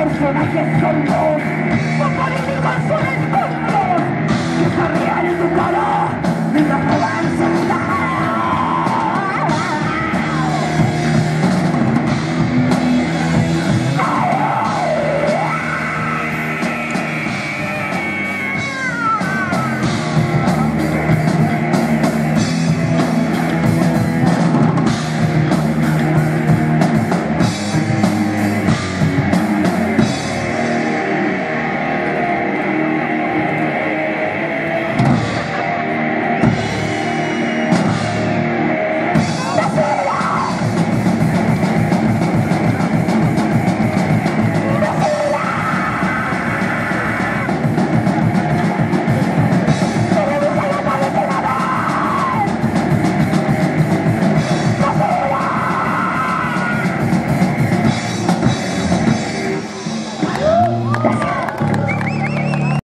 Y esos personajes son los